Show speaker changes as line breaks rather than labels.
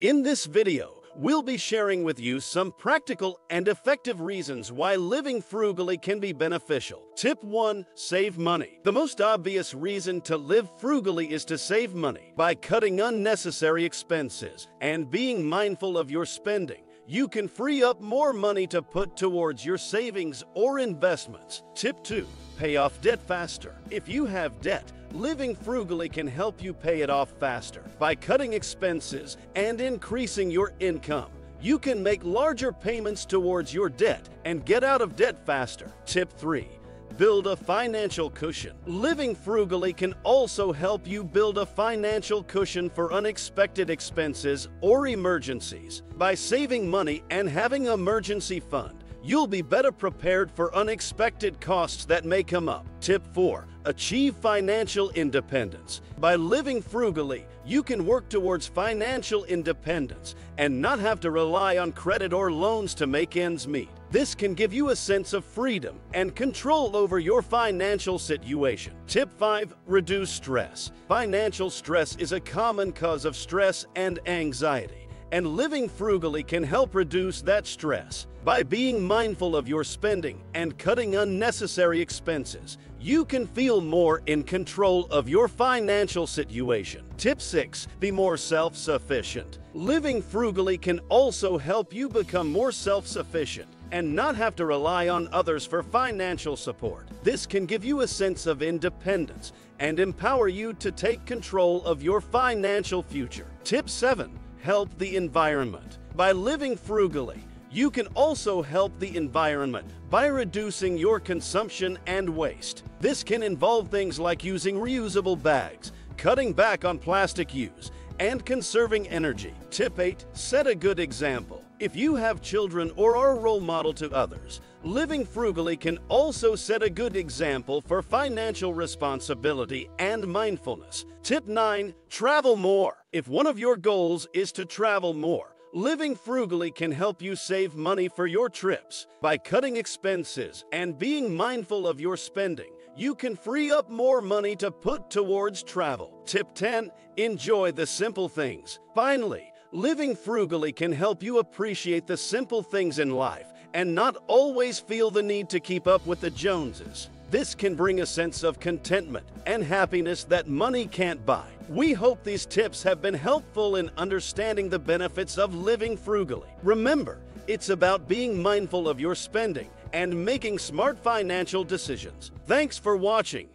In this video, we'll be sharing with you some practical and effective reasons why living frugally can be beneficial. Tip 1 Save money. The most obvious reason to live frugally is to save money by cutting unnecessary expenses and being mindful of your spending. You can free up more money to put towards your savings or investments. Tip 2 Pay off debt faster. If you have debt, living frugally can help you pay it off faster by cutting expenses and increasing your income. You can make larger payments towards your debt and get out of debt faster. Tip 3 build a financial cushion. Living frugally can also help you build a financial cushion for unexpected expenses or emergencies. By saving money and having an emergency fund, you'll be better prepared for unexpected costs that may come up. Tip 4 Achieve financial independence. By living frugally, you can work towards financial independence and not have to rely on credit or loans to make ends meet. This can give you a sense of freedom and control over your financial situation. Tip 5 Reduce stress. Financial stress is a common cause of stress and anxiety and living frugally can help reduce that stress. By being mindful of your spending and cutting unnecessary expenses, you can feel more in control of your financial situation. Tip 6 Be more self sufficient. Living frugally can also help you become more self sufficient and not have to rely on others for financial support. This can give you a sense of independence and empower you to take control of your financial future. Tip 7 help the environment. By living frugally, you can also help the environment by reducing your consumption and waste. This can involve things like using reusable bags, cutting back on plastic use, and conserving energy. Tip 8 Set a good example. If you have children or are a role model to others, living frugally can also set a good example for financial responsibility and mindfulness. Tip 9 Travel more. If one of your goals is to travel more, Living frugally can help you save money for your trips. By cutting expenses and being mindful of your spending, you can free up more money to put towards travel. Tip 10 Enjoy the simple things. Finally, living frugally can help you appreciate the simple things in life and not always feel the need to keep up with the Joneses. This can bring a sense of contentment and happiness that money can't buy. We hope these tips have been helpful in understanding the benefits of living frugally. Remember, it's about being mindful of your spending and making smart financial decisions. Thanks for watching.